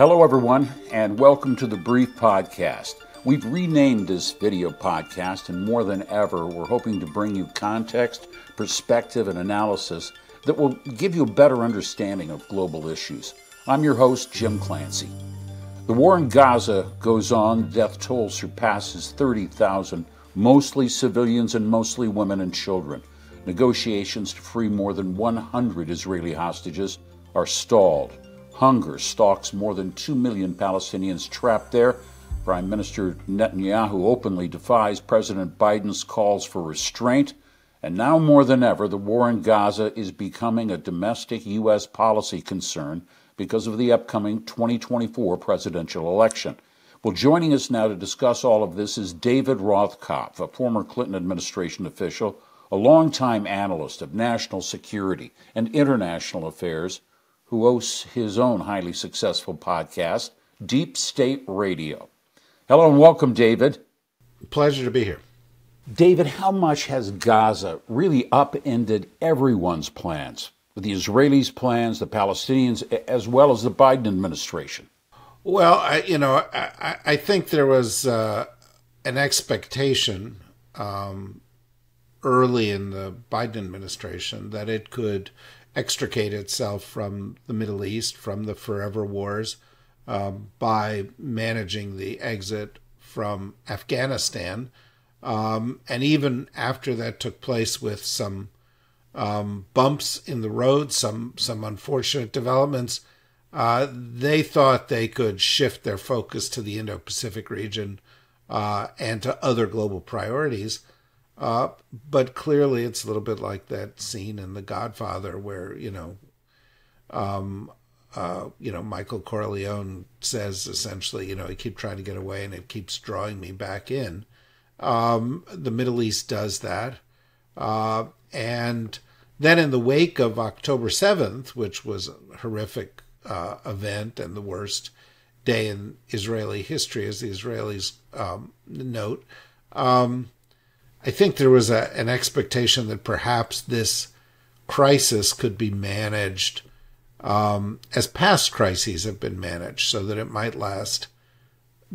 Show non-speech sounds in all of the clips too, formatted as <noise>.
Hello, everyone, and welcome to the Brief Podcast. We've renamed this video podcast, and more than ever, we're hoping to bring you context, perspective, and analysis that will give you a better understanding of global issues. I'm your host, Jim Clancy. The war in Gaza goes on, death toll surpasses 30,000, mostly civilians and mostly women and children. Negotiations to free more than 100 Israeli hostages are stalled. Hunger stalks more than 2 million Palestinians trapped there. Prime Minister Netanyahu openly defies President Biden's calls for restraint. And now more than ever, the war in Gaza is becoming a domestic U.S. policy concern because of the upcoming 2024 presidential election. Well, joining us now to discuss all of this is David Rothkopf, a former Clinton administration official, a longtime analyst of national security and international affairs who hosts his own highly successful podcast, Deep State Radio. Hello and welcome, David. Pleasure to be here. David, how much has Gaza really upended everyone's plans? The Israelis' plans, the Palestinians, as well as the Biden administration? Well, I, you know, I, I think there was uh, an expectation um, early in the Biden administration that it could extricate itself from the Middle East, from the forever wars, um, by managing the exit from Afghanistan. Um, and even after that took place with some um, bumps in the road, some some unfortunate developments, uh, they thought they could shift their focus to the Indo-Pacific region uh, and to other global priorities. Uh, but clearly, it's a little bit like that scene in The Godfather, where you know, um, uh, you know, Michael Corleone says essentially, you know, I keep trying to get away, and it keeps drawing me back in. Um, the Middle East does that, uh, and then in the wake of October seventh, which was a horrific uh, event and the worst day in Israeli history, as the Israelis um, note. Um, I think there was a, an expectation that perhaps this crisis could be managed um, as past crises have been managed, so that it might last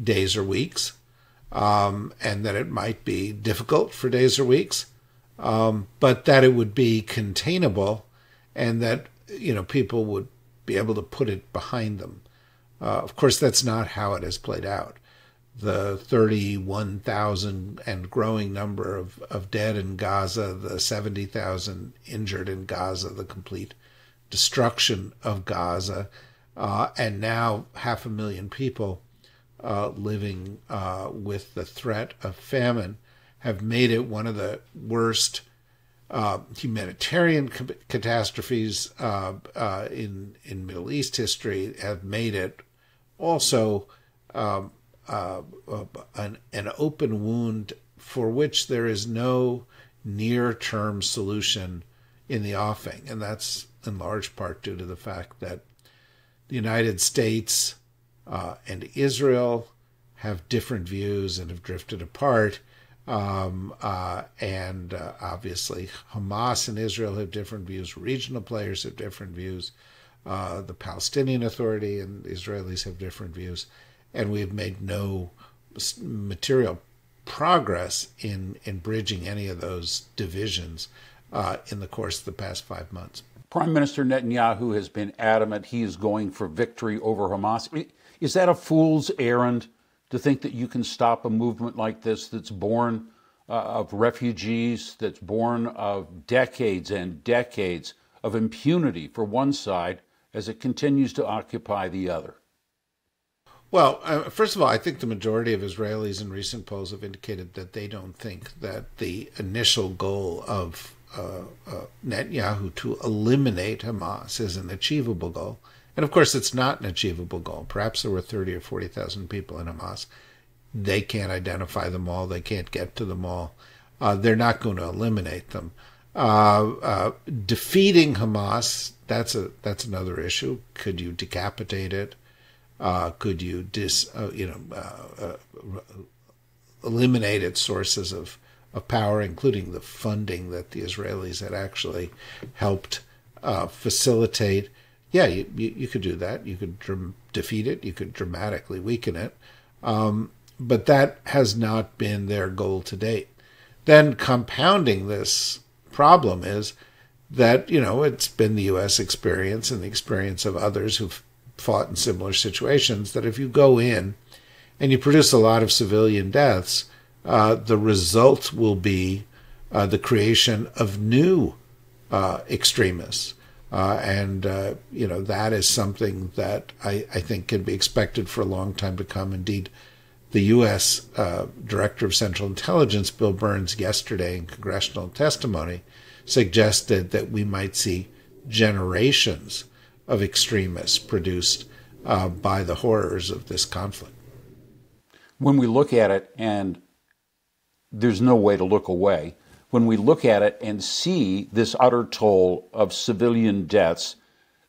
days or weeks, um, and that it might be difficult for days or weeks, um, but that it would be containable, and that you know people would be able to put it behind them. Uh, of course, that's not how it has played out the 31,000 and growing number of, of dead in Gaza, the 70,000 injured in Gaza, the complete destruction of Gaza, uh, and now half a million people uh, living uh, with the threat of famine have made it one of the worst uh, humanitarian catastrophes uh, uh, in in Middle East history. Have made it also um, uh, an, an open wound for which there is no near term solution in the offing. And that's in large part due to the fact that the United States uh, and Israel have different views and have drifted apart. Um, uh, and uh, obviously, Hamas and Israel have different views. Regional players have different views. Uh, the Palestinian Authority and Israelis have different views and we've made no material progress in in bridging any of those divisions uh, in the course of the past five months. Prime Minister Netanyahu has been adamant he is going for victory over Hamas. Is that a fool's errand to think that you can stop a movement like this that's born uh, of refugees, that's born of decades and decades of impunity for one side as it continues to occupy the other? Well, uh, first of all, I think the majority of Israelis in recent polls have indicated that they don't think that the initial goal of uh, uh, Netanyahu to eliminate Hamas is an achievable goal. And of course, it's not an achievable goal. Perhaps there were 30 or 40,000 people in Hamas. They can't identify them all, they can't get to them all. Uh, they're not going to eliminate them. Uh, uh, defeating Hamas, that's a that's another issue. Could you decapitate it? Uh, could you dis, uh, you know, uh, uh, eliminate its sources of, of power, including the funding that the Israelis had actually helped uh, facilitate? yeah, you, you, you, could do that. You could dr- defeat it. You could dramatically weaken it. Um, but that has not been their goal to date. Then compounding this problem is that, you know, it's been the U.S. experience and the experience of others who've fought in similar situations that if you go in and you produce a lot of civilian deaths, uh, the result will be uh, the creation of new uh, extremists. Uh, and, uh, you know, that is something that I, I, think can be expected for a long time to come. Indeed, the U.S. Uh, Director of Central Intelligence, Bill Burns, yesterday in congressional testimony suggested that we might see generations of extremists produced uh, by the horrors of this conflict. When we look at it, and there's no way to look away, when we look at it and see this utter toll of civilian deaths,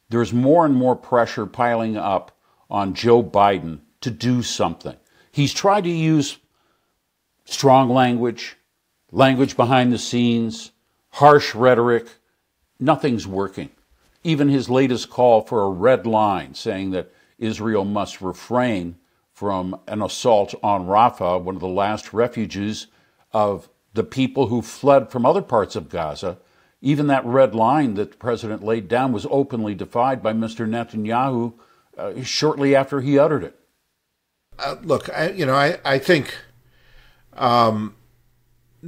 there's more and more pressure piling up on Joe Biden to do something. He's tried to use strong language, language behind the scenes, harsh rhetoric. Nothing's working. Even his latest call for a red line, saying that Israel must refrain from an assault on Rafah, one of the last refuges of the people who fled from other parts of Gaza. Even that red line that the president laid down was openly defied by Mr. Netanyahu uh, shortly after he uttered it. Uh, look, I, you know, I, I think um,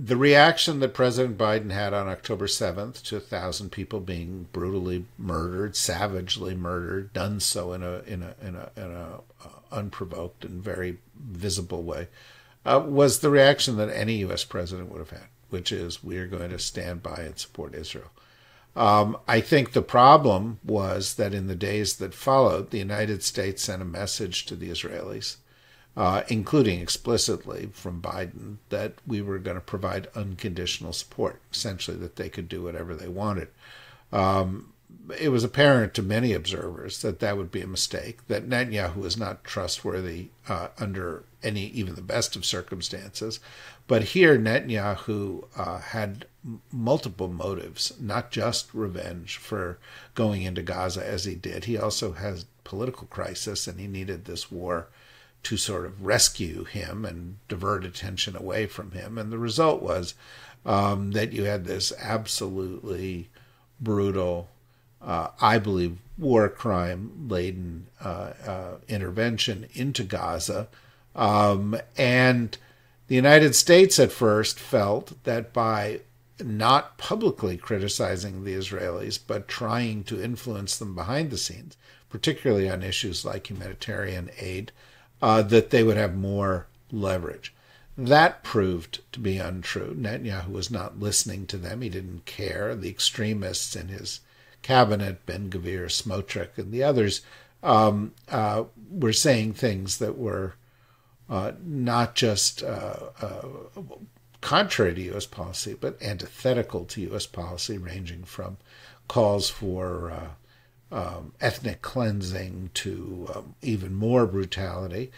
the reaction that President Biden had on October 7th to a thousand people being brutally murdered, savagely murdered, done so in a in a in a, in a uh, unprovoked and very visible way, uh, was the reaction that any U.S. president would have had, which is we are going to stand by and support Israel. Um, I think the problem was that in the days that followed, the United States sent a message to the Israelis, uh, including explicitly from Biden, that we were going to provide unconditional support, essentially that they could do whatever they wanted. Um, it was apparent to many observers that that would be a mistake, that Netanyahu was not trustworthy uh, under any, even the best of circumstances. But here, Netanyahu uh, had multiple motives, not just revenge for going into Gaza as he did. He also has political crisis, and he needed this war to sort of rescue him and divert attention away from him. And the result was um, that you had this absolutely brutal uh, I believe, war crime laden uh, uh, intervention into Gaza. Um, and the United States at first felt that by not publicly criticizing the Israelis, but trying to influence them behind the scenes, particularly on issues like humanitarian aid, uh, that they would have more leverage. That proved to be untrue. Netanyahu was not listening to them. He didn't care. The extremists in his cabinet, Ben Gvir, Smotrich, and the others, um, uh, were saying things that were uh, not just uh, uh contrary to U.S. policy, but antithetical to U.S. policy, ranging from calls for uh, um, ethnic cleansing to um, even more brutality.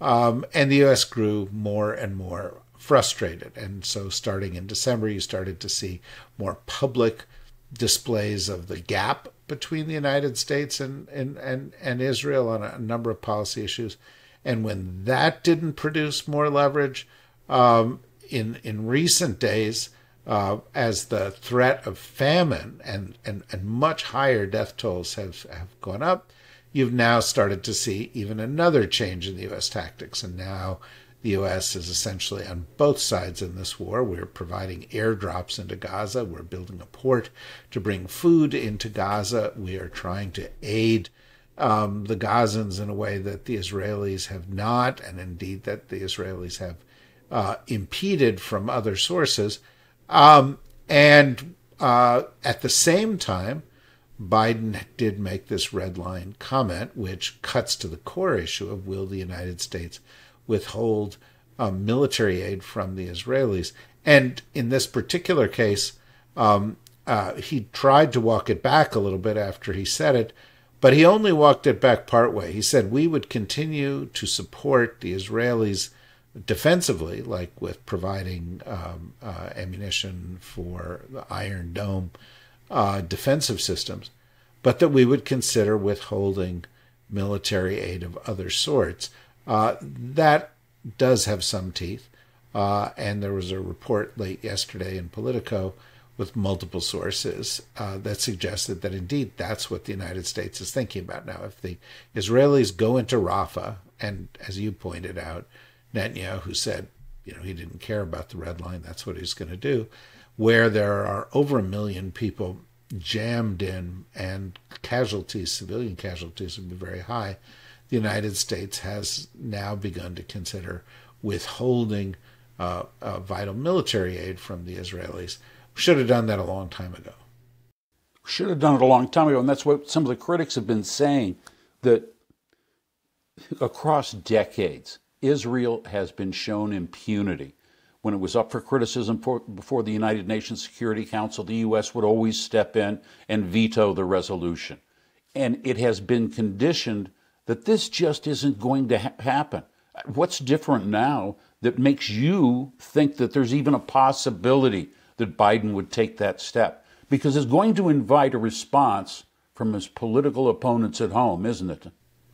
Um, and the U.S. grew more and more frustrated. And so, starting in December, you started to see more public displays of the gap between the United States and, and, and, and Israel on a number of policy issues. And when that didn't produce more leverage, um, in, in recent days, uh, as the threat of famine and, and, and much higher death tolls have, have gone up, you've now started to see even another change in the U.S. tactics. And now the U.S. is essentially on both sides in this war. We're providing airdrops into Gaza. We're building a port to bring food into Gaza. We are trying to aid um, the Gazans in a way that the Israelis have not, and indeed that the Israelis have uh, impeded from other sources. Um, and uh, at the same time, Biden did make this red line comment, which cuts to the core issue of will the United States withhold um, military aid from the Israelis. And in this particular case, um, uh, he tried to walk it back a little bit after he said it, but he only walked it back partway. He said, We would continue to support the Israelis defensively, like with providing um, uh, ammunition for the Iron Dome uh, defensive systems. but that we would consider withholding military aid of other sorts. Uh, that does have some teeth. Uh, and there was a report late yesterday in Politico with multiple sources uh, that suggested that indeed that's what the United States is thinking about now. If the Israelis go into Rafah, and as you pointed out, Netanyahu who said, you know, he didn't care about the red line, that's what he's going to do, where there are over a million people jammed in and casualties, civilian casualties, would be very high. The United States has now begun to consider withholding uh, uh, vital military aid from the Israelis. Should have done that a long time ago. Should have done it a long time ago, and that's what some of the critics have been saying that across decades, Israel has been shown impunity. When it was up for criticism for, before the United Nations Security Council, the U.S. would always step in and veto the resolution. And it has been conditioned that this just isn't going to ha- happen. What's different now that makes you think that there's even a possibility that Biden would take that step? Because it's going to invite a response from his political opponents at home, isn't it?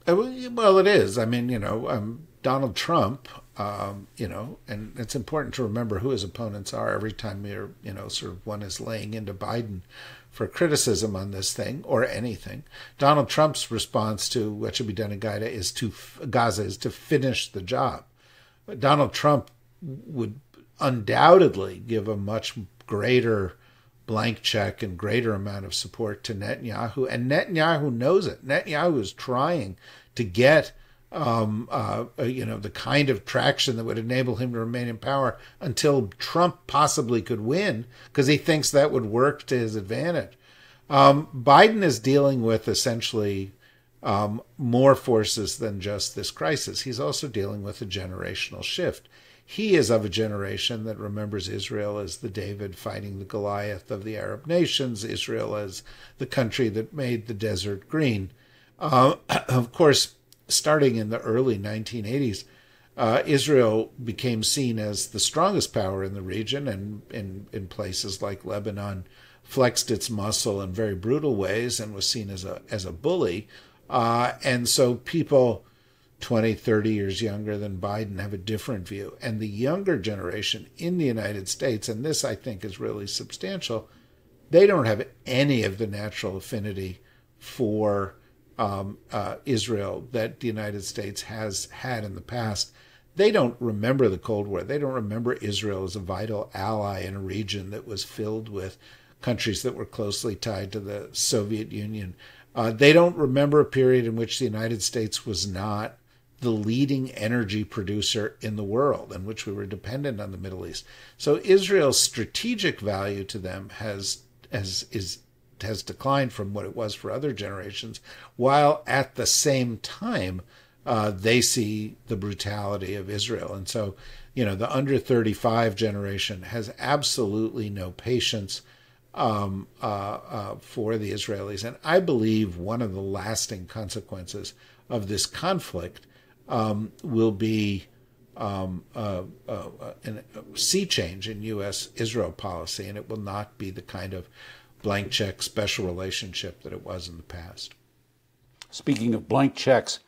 Uh, well, it is. I mean, you know, um, Donald Trump, um, you know, and it's important to remember who his opponents are every time you're, you know, sort of one is laying into Biden for criticism on this thing or anything. Donald Trump's response to what should be done in Gaza is to Gaza is to finish the job. But Donald Trump would undoubtedly give a much greater blank check and greater amount of support to Netanyahu, and Netanyahu knows it. Netanyahu is trying to get um, uh, uh, you know, the kind of traction that would enable him to remain in power until Trump possibly could win, because he thinks that would work to his advantage. Um, Biden is dealing with essentially um, more forces than just this crisis. He's also dealing with a generational shift. He is of a generation that remembers Israel as the David fighting the Goliath of the Arab nations, Israel as the country that made the desert green. Uh, <clears throat> of course, starting in the early 1980s, uh, Israel became seen as the strongest power in the region, and in, in places like Lebanon, flexed its muscle in very brutal ways and was seen as a as a bully. Uh, and so people 20, 30 years younger than Biden have a different view. And the younger generation in the United States, and this I think is really substantial, they don't have any of the natural affinity for um, uh, Israel that the United States has had in the past. They don't remember the Cold War. They don't remember Israel as a vital ally in a region that was filled with countries that were closely tied to the Soviet Union. Uh, they don't remember a period in which the United States was not the leading energy producer in the world, in which we were dependent on the Middle East. So Israel's strategic value to them has has is has declined from what it was for other generations, while at the same time uh, they see the brutality of Israel. And so, you know, the under 35 generation has absolutely no patience um, uh, uh, for the Israelis. And I believe one of the lasting consequences of this conflict um, will be um, uh, uh, a sea change in U.S. Israel policy, and it will not be the kind of blank check special relationship that it was in the past. Speaking of blank checks,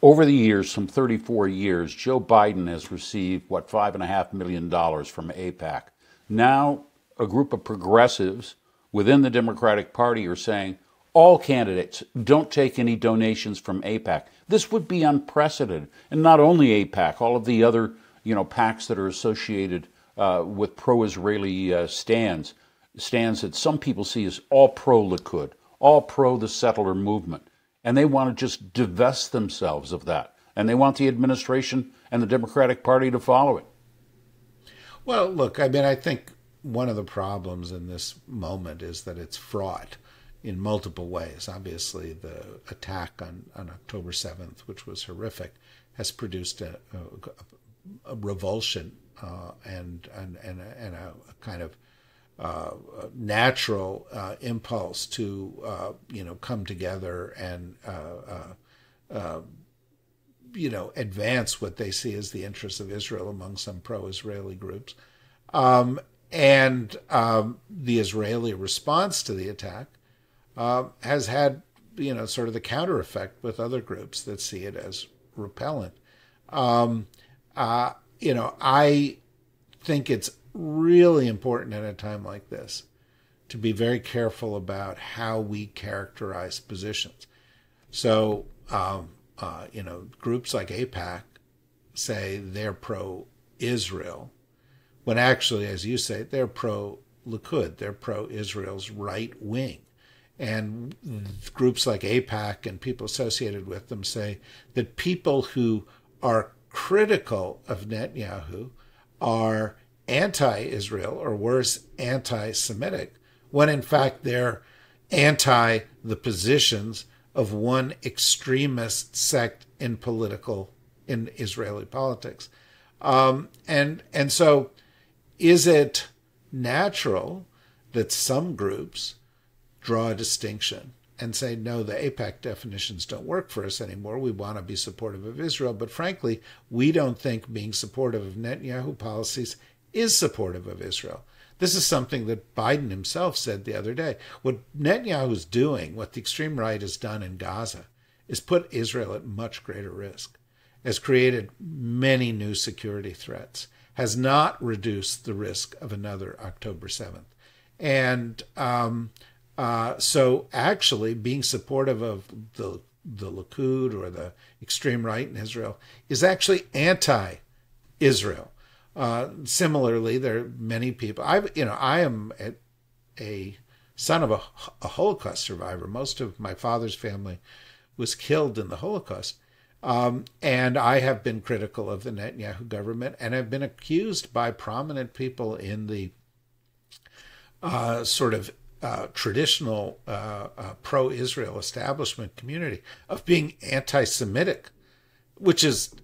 over the years, some 34 years, Joe Biden has received, what, $5.5 million from AIPAC. Now, a group of progressives within the Democratic Party are saying all candidates don't take any donations from AIPAC. This would be unprecedented. And not only AIPAC, all of the other you know, PACs that are associated uh, with pro Israeli uh, stands stands that some people see as all pro Likud, all pro the settler movement. And they want to just divest themselves of that. And they want the administration and the Democratic Party to follow it. Well, look, I mean, I think one of the problems in this moment is that it's fraught in multiple ways. Obviously, the attack on, on October 7th, which was horrific, has produced a, a, a revulsion uh, and, and, and, a, and a kind of uh, natural uh, impulse to uh, you know come together and uh, uh, you know advance what they see as the interests of Israel among some pro-Israeli groups, um, and um, the Israeli response to the attack uh, has had you know sort of the counter effect with other groups that see it as repellent. Um, uh, you know, I think it's really important at a time like this to be very careful about how we characterize positions. So, um, uh, you know, groups like AIPAC say they're pro Israel, when actually, as you say, they're pro Likud, they're pro Israel's right wing. And groups like AIPAC and people associated with them say that people who are critical of Netanyahu are anti Israel or worse, anti Semitic, when in fact they're anti the positions of one extremist sect in political in Israeli politics. Um, and and so is it natural that some groups draw a distinction and say, no, the AIPAC definitions don't work for us anymore. We want to be supportive of Israel. But frankly, we don't think being supportive of Netanyahu policies is supportive of Israel. This is something that Biden himself said the other day. What Netanyahu is doing, what the extreme right has done in Gaza, is put Israel at much greater risk, has created many new security threats, has not reduced the risk of another October 7th. And um, uh, so, actually, being supportive of the the Likud or the extreme right in Israel is actually anti-Israel. Uh, similarly, there are many people. I, you know, I am a, a son of a, a, Holocaust survivor. Most of my father's family was killed in the Holocaust, um, and I have been critical of the Netanyahu government, and have been accused by prominent people in the uh, sort of uh, traditional uh, uh, pro Israel establishment community of being anti Semitic, which is,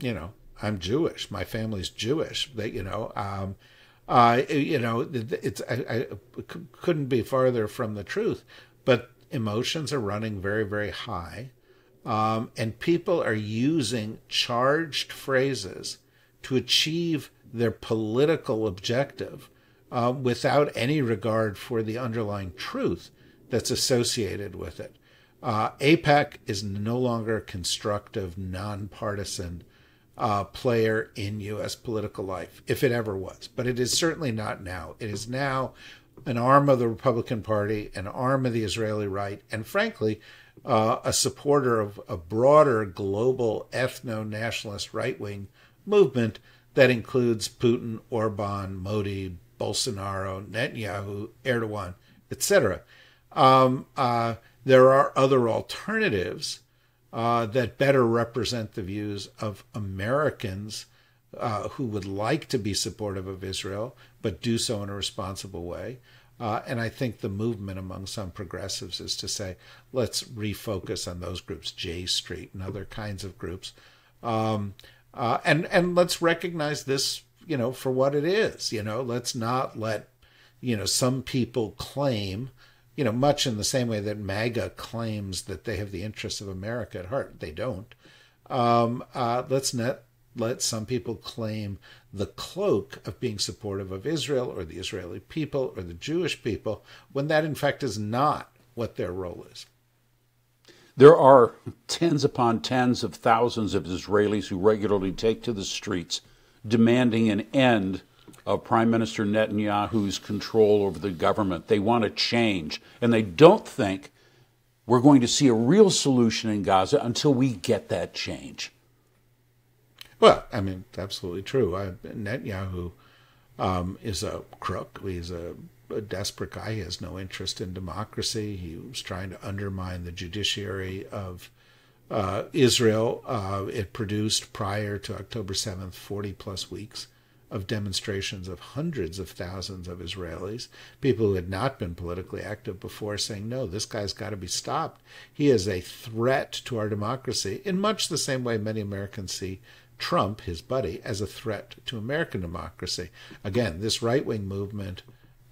you know, I'm Jewish. My family's Jewish. They, you know, um, you know, it's I, couldn't be farther from the truth. But emotions are running very, very high, um, and people are using charged phrases to achieve their political objective uh, without any regard for the underlying truth that's associated with it. Uh, AIPAC is no longer constructive, nonpartisan uh, player in U.S. political life, if it ever was. But it is certainly not now. It is now an arm of the Republican Party, an arm of the Israeli right, and frankly, uh, a supporter of a broader global ethno nationalist right wing movement that includes Putin, Orban, Modi, Bolsonaro, Netanyahu, Erdogan, etc. Um, uh, there are other alternatives uh, that better represent the views of Americans uh, who would like to be supportive of Israel, but do so in a responsible way. Uh, and I think the movement among some progressives is to say, let's refocus on those groups, J Street and other kinds of groups, um, uh, and and let's recognize this you know, for what it is. You know, let's not let, you know, some people claim, you know, much in the same way that MAGA claims that they have the interests of America at heart. They don't. Um, uh, let's not let some people claim the cloak of being supportive of Israel or the Israeli people or the Jewish people when that, in fact, is not what their role is. There are tens upon tens of thousands of Israelis who regularly take to the streets demanding an end of Prime Minister Netanyahu's control over the government. They want a change, and they don't think we're going to see a real solution in Gaza until we get that change. Well, I mean, absolutely true. I, Netanyahu um, is a crook. He's a, a, desperate guy. He has no interest in democracy. He was trying to undermine the judiciary of uh, Israel, uh, it produced prior to October 7th 40 plus weeks of demonstrations of hundreds of thousands of Israelis, people who had not been politically active before, saying, no, this guy's got to be stopped. He is a threat to our democracy, in much the same way many Americans see Trump, his buddy, as a threat to American democracy. Again, this right wing movement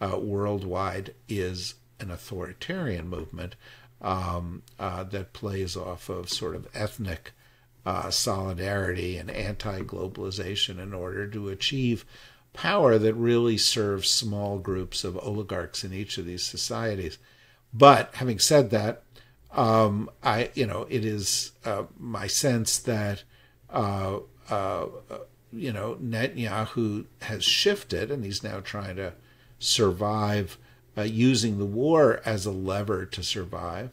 uh, worldwide is an authoritarian movement um, uh, that plays off of sort of ethnic uh, solidarity and anti globalization in order to achieve power that really serves small groups of oligarchs in each of these societies. But having said that, um, I you know it is uh, my sense that uh, uh, you know Netanyahu has shifted and he's now trying to survive uh, using the war as a lever to survive.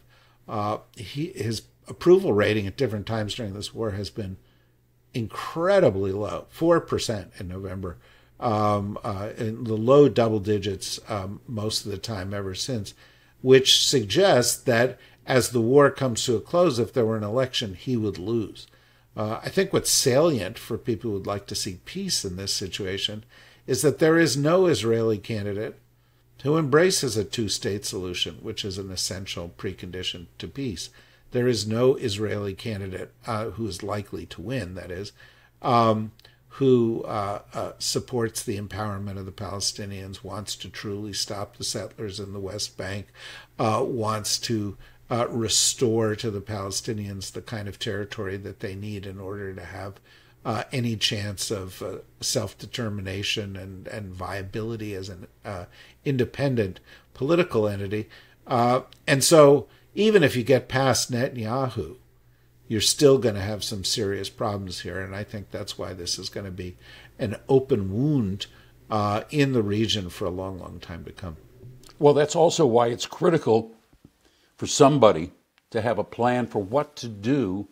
Uh, he his approval rating at different times during this war has been incredibly low, four percent in November, um, uh, in the low double digits um, most of the time ever since, which suggests that as the war comes to a close, if there were an election, he would lose. Uh, I think what's salient for people who would like to see peace in this situation is that there is no Israeli candidate who embraces a two state solution, which is an essential precondition to peace. There is no Israeli candidate uh, who is likely to win, that is, um, who uh, uh, supports the empowerment of the Palestinians, wants to truly stop the settlers in the West Bank, uh, wants to uh, restore to the Palestinians the kind of territory that they need in order to have uh, any chance of uh, self determination and, and viability as an uh, independent political entity. Uh, and so, even if you get past Netanyahu, you're still going to have some serious problems here. And I think that's why this is going to be an open wound uh, in the region for a long, long time to come. Well, that's also why it's critical for somebody to have a plan for what to do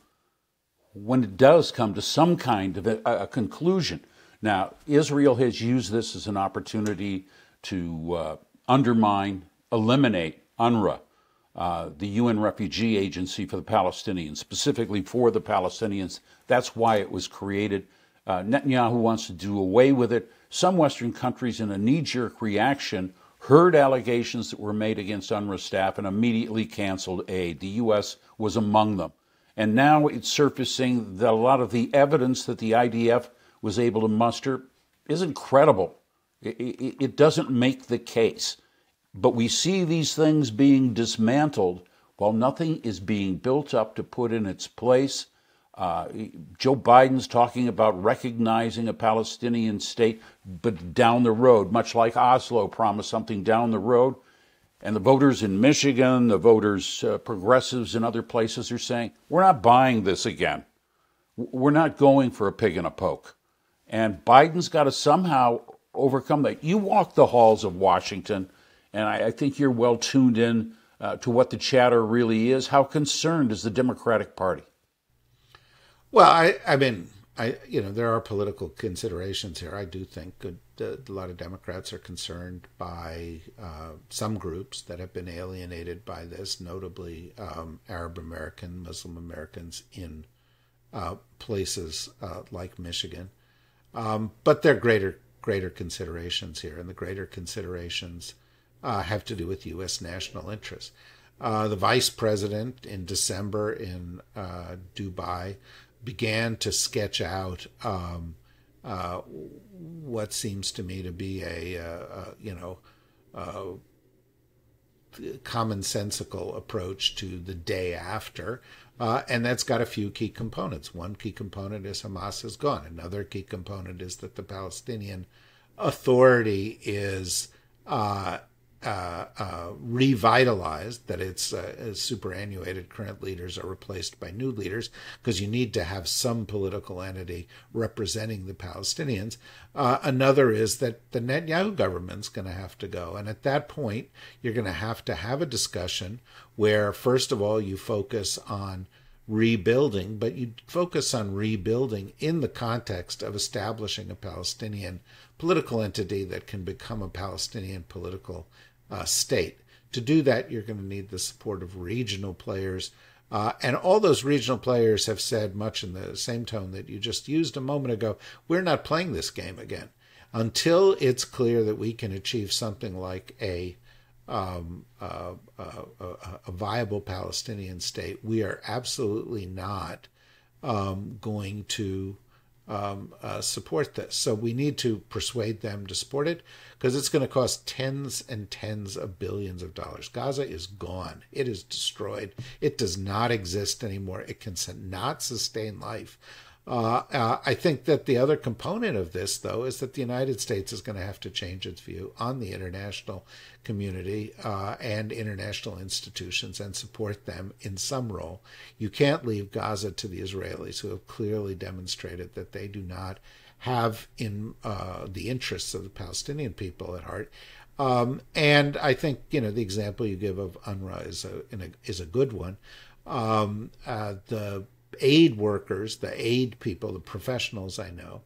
when it does come to some kind of a, a conclusion. Now, Israel has used this as an opportunity to uh, undermine, eliminate UNRWA, uh, the UN Refugee Agency for the Palestinians, specifically for the Palestinians. That's why it was created. Uh, Netanyahu wants to do away with it. Some Western countries, in a knee jerk reaction, heard allegations that were made against UNRWA staff and immediately canceled aid. The U.S. was among them. And now it's surfacing that a lot of the evidence that the IDF was able to muster isn't credible. It, it, it doesn't make the case. But we see these things being dismantled while nothing is being built up to put in its place. Uh, Joe Biden's talking about recognizing a Palestinian state, but down the road, much like Oslo promised something down the road. And the voters in Michigan, the voters, uh, progressives in other places are saying, we're not buying this again. We're not going for a pig in a poke. And Biden's got to somehow overcome that. You walk the halls of Washington, and I, I think you're well tuned in uh, to what the chatter really is. How concerned is the Democratic Party? Well, I, I mean, I, you know, there are political considerations here. I do think good, uh, a lot of Democrats are concerned by uh, some groups that have been alienated by this, notably um, Arab American, Muslim Americans in uh, places uh, like Michigan. Um, but there are greater greater considerations here, and the greater considerations uh, have to do with U.S. national interests. Uh, the vice president in December in Dubai began to sketch out um, uh, what seems to me to be a, a, a you know commonsensical approach to the day after, uh, and that's got a few key components. One key component is Hamas is gone. Another key component is that the Palestinian Authority is uh, uh, uh, revitalized, that its uh, superannuated current leaders are replaced by new leaders, because you need to have some political entity representing the Palestinians. Uh, another is that the Netanyahu government's going to have to go. And at that point, you're going to have to have a discussion where, first of all, you focus on rebuilding, but you focus on rebuilding in the context of establishing a Palestinian political entity that can become a Palestinian political uh, state. To do that, you're going to need the support of regional players. Uh, and all those regional players have said, much in the same tone that you just used a moment ago, we're not playing this game again. Until it's clear that we can achieve something like a um, uh, uh, a viable Palestinian state, we are absolutely not um, going to um, uh, support this. So we need to persuade them to support it because it's going to cost tens and tens of billions of dollars. Gaza is gone. It is destroyed. It does not exist anymore. It can not sustain life Uh, uh, I think that the other component of this, though, is that the United States is going to have to change its view on the international community uh, and international institutions and support them in some role. You can't leave Gaza to the Israelis, who have clearly demonstrated that they do not have in uh, the interests of the Palestinian people at heart. Um, and I think you know the example you give of UNRWA is a, a is a good one. Um, uh, the aid workers, the aid people, the professionals I know,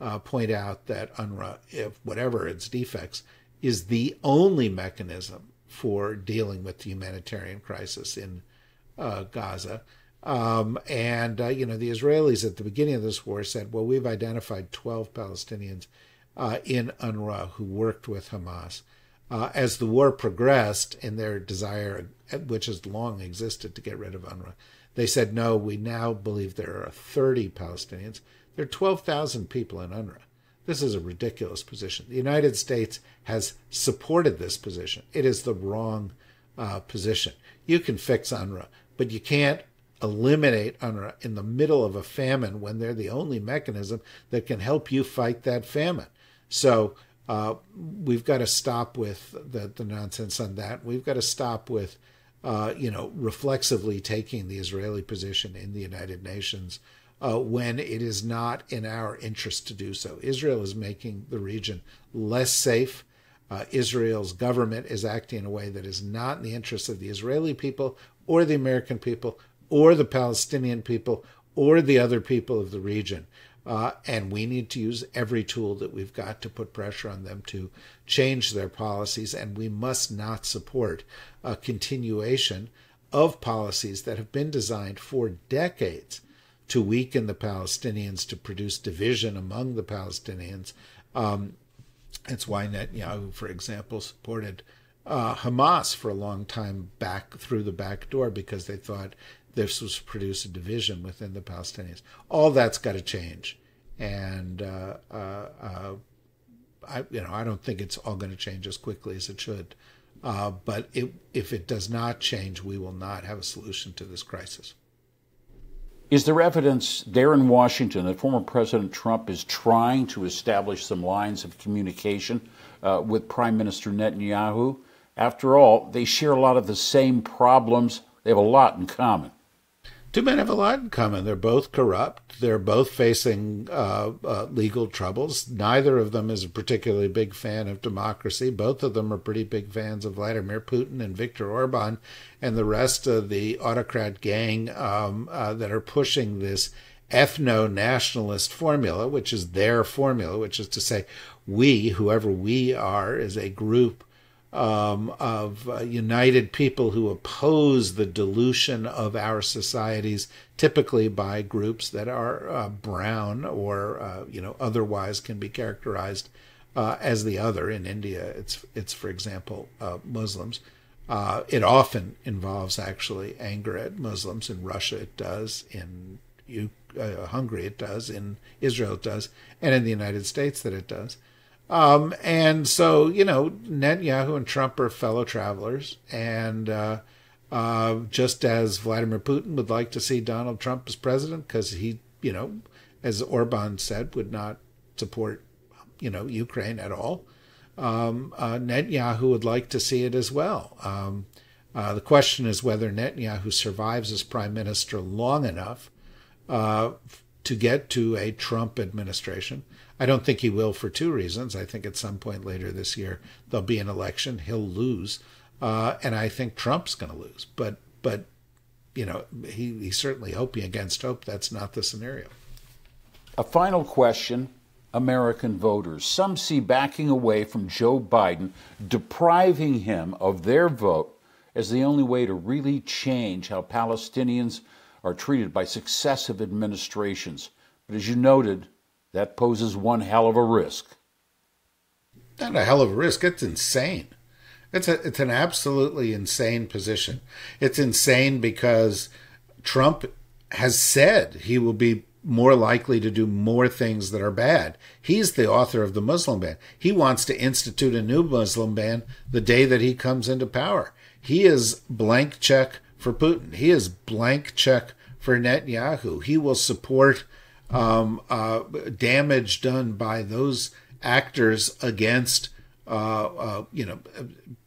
uh, point out that UNRWA, if whatever its defects, is the only mechanism for dealing with the humanitarian crisis in uh, Gaza. Um, and, uh, you know, the Israelis at the beginning of this war said, well, we've identified 12 Palestinians uh, in UNRWA who worked with Hamas. Uh, as the war progressed in their desire, which has long existed to get rid of UNRWA, they said, no, we now believe there are 30 Palestinians. There are 12,000 people in UNRWA. This is a ridiculous position. The United States has supported this position. It is the wrong uh, position. You can fix UNRWA, but you can't eliminate UNRWA in the middle of a famine when they're the only mechanism that can help you fight that famine. So uh, we've got to stop with the, the nonsense on that. We've got to stop with uh, you know, reflexively taking the Israeli position in the United Nations uh, when it is not in our interest to do so. Israel is making the region less safe. Uh, Israel's government is acting in a way that is not in the interest of the Israeli people or the American people or the Palestinian people or the other people of the region. Uh, and we need to use every tool that we've got to put pressure on them to change their policies. And we must not support a continuation of policies that have been designed for decades to weaken the Palestinians, to produce division among the Palestinians. Um, it's why Netanyahu, for example, supported uh, Hamas for a long time back through the back door because they thought this was produce a division within the Palestinians. All that's got to change, and uh, uh, uh, I, you know, I don't think it's all going to change as quickly as it should. Uh, but it, if it does not change, we will not have a solution to this crisis. Is there evidence there in Washington that former President Trump is trying to establish some lines of communication uh, with Prime Minister Netanyahu? After all, they share a lot of the same problems. They have a lot in common two men have a lot in common. They're both corrupt. They're both facing uh, uh, legal troubles. Neither of them is a particularly big fan of democracy. Both of them are pretty big fans of Vladimir Putin and Viktor Orban and the rest of the autocrat gang um, uh, that are pushing this ethno nationalist formula, which is their formula, which is to say, we, whoever we are, is a group um, of uh, united people who oppose the dilution of our societies, typically by groups that are uh, brown or uh, you know otherwise can be characterized uh, as the other. In India, it's it's for example uh, Muslims. Uh, it often involves actually anger at Muslims. In Russia, it does. In Hungary, it does. In Israel, it does, and in the United States, that it does. Um, and so, you know, Netanyahu and Trump are fellow travelers. And uh, uh, just as Vladimir Putin would like to see Donald Trump as president, because he, you know, as Orban said, would not support, you know, Ukraine at all. Um, uh, Netanyahu would like to see it as well. Um, uh, the question is whether Netanyahu survives as prime minister long enough uh, to get to a Trump administration. I don't think he will for two reasons. I think at some point later this year there'll be an election. He'll lose, uh, and I think Trump's going to lose. But but you know he, he's certainly hoping against hope. That's not the scenario. A final question. American voters. Some see backing away from Joe Biden, depriving him of their vote, as the only way to really change how Palestinians are treated by successive administrations. But as you noted, that poses one hell of a risk. Not a hell of a risk. It's insane. It's a it's an absolutely insane position. It's insane because Trump has said he will be more likely to do more things that are bad. He's the author of the Muslim ban. He wants to institute a new Muslim ban the day that he comes into power. He is blank check for Putin. He is blank check for Netanyahu. He will support um, uh, damage done by those actors against uh, uh, you know,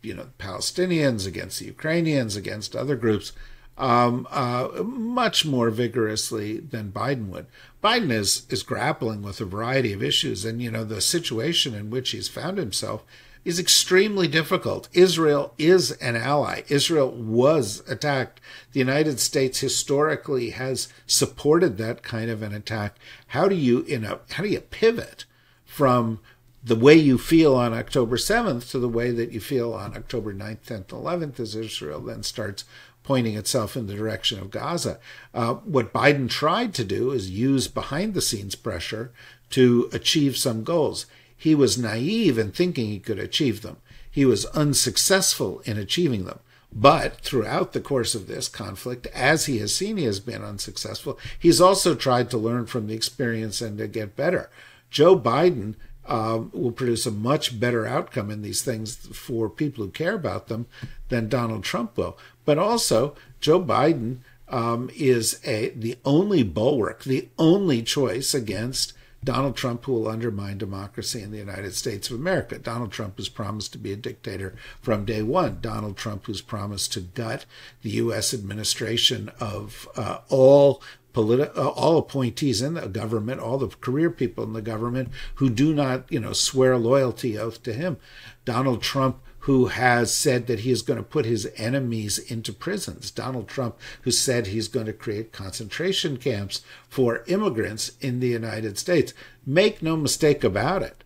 you know, Palestinians against the Ukrainians against other groups, um, uh, much more vigorously than Biden would. Biden is is grappling with a variety of issues, and you know, the situation in which he's found himself is extremely difficult. Israel is an ally. Israel was attacked. The United States historically has supported that kind of an attack. How do you in a how do you pivot from the way you feel on October 7th to the way that you feel on October 9th, 10th, 11th as Israel then starts pointing itself in the direction of Gaza. Uh, what Biden tried to do is use behind the scenes pressure to achieve some goals. He was naive in thinking he could achieve them. He was unsuccessful in achieving them. But throughout the course of this conflict, as he has seen he has been unsuccessful, he's also tried to learn from the experience and to get better. Joe Biden uh, will produce a much better outcome in these things for people who care about them than Donald Trump will. But also, Joe Biden um, is a the only bulwark, the only choice against Donald Trump who will undermine democracy in the United States of America. Donald Trump has promised to be a dictator from day one. Donald Trump who's promised to gut the U.S. administration of uh, all politi- uh, all appointees in the government, all the career people in the government who do not, you know, swear loyalty oath to him. Donald Trump who has said that he is going to put his enemies into prisons. Donald Trump, who said he's going to create concentration camps for immigrants in the United States. Make no mistake about it.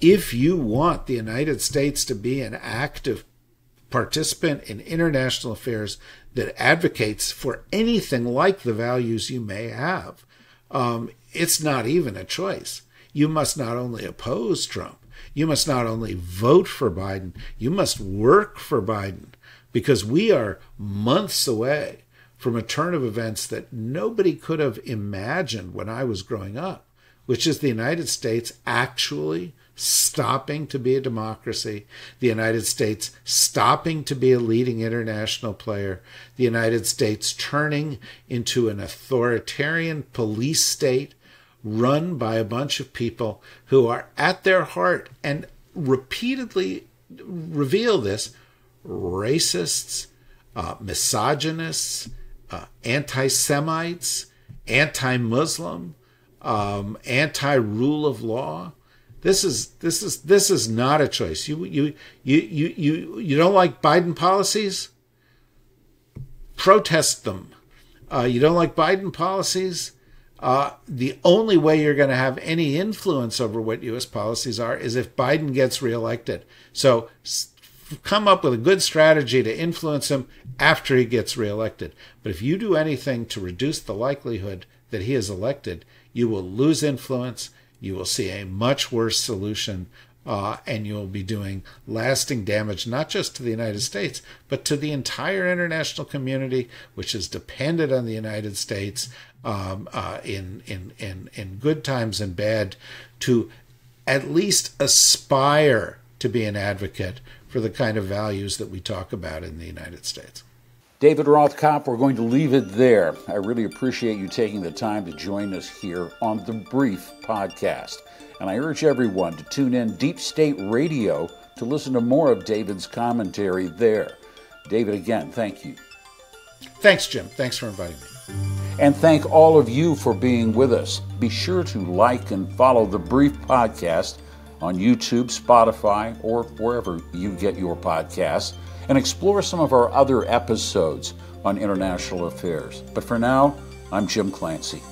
If you want the United States to be an active participant in international affairs that advocates for anything like the values you may have, um, it's not even a choice. You must not only oppose Trump, you must not only vote for Biden, you must work for Biden because we are months away from a turn of events that nobody could have imagined when I was growing up, which is the United States actually stopping to be a democracy, the United States stopping to be a leading international player, the United States turning into an authoritarian police state run by a bunch of people who are at their heart and repeatedly reveal this racists, uh, misogynists, uh, anti Semites, anti Muslim, um, anti rule of law. This is this is this is not a choice. You you you you you you don't like Biden policies? Protest them. Uh, you don't like Biden policies? Uh, the only way you're going to have any influence over what U.S. policies are is if Biden gets reelected. So come up with a good strategy to influence him after he gets reelected. But if you do anything to reduce the likelihood that he is elected, you will lose influence you will see a much worse solution uh, and you'll be doing lasting damage not just to the United States, but to the entire international community, which is dependent on the United States um, uh, in, in, in, in good times and bad to at least aspire to be an advocate for the kind of values that we talk about in the United States. David Rothkopf, we're going to leave it there. I really appreciate you taking the time to join us here on the Brief Podcast. And I urge everyone to tune in Deep State Radio to listen to more of David's commentary there. David, again, thank you. Thanks, Jim. Thanks for inviting me. And thank all of you for being with us. Be sure to like and follow the Brief Podcast on YouTube, Spotify, or wherever you get your podcasts and explore some of our other episodes on international affairs. But for now, I'm Jim Clancy.